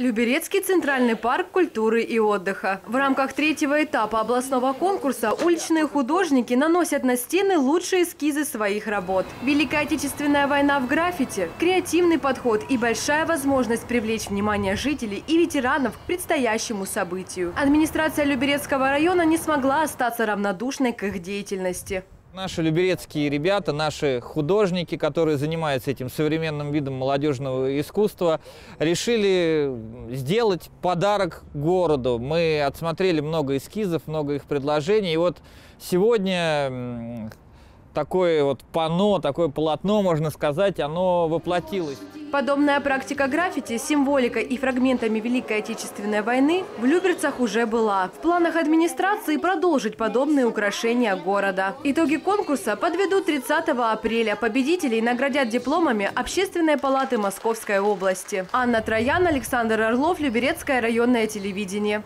Люберецкий центральный парк культуры и отдыха. В рамках третьего этапа областного конкурса уличные художники наносят на стены лучшие эскизы своих работ. Великая Отечественная война в граффити, креативный подход и большая возможность привлечь внимание жителей и ветеранов к предстоящему событию. Администрация Люберецкого района не смогла остаться равнодушной к их деятельности. Наши люберецкие ребята, наши художники, которые занимаются этим современным видом молодежного искусства, решили сделать подарок городу. Мы отсмотрели много эскизов, много их предложений. И вот сегодня такое вот панно, такое полотно, можно сказать, оно воплотилось. Подобная практика граффити с символикой и фрагментами Великой Отечественной войны в Люберцах уже была. В планах администрации продолжить подобные украшения города. Итоги конкурса подведут 30 апреля. Победителей наградят дипломами Общественной палаты Московской области. Анна Троян, Александр Орлов, Люберецкое районное телевидение.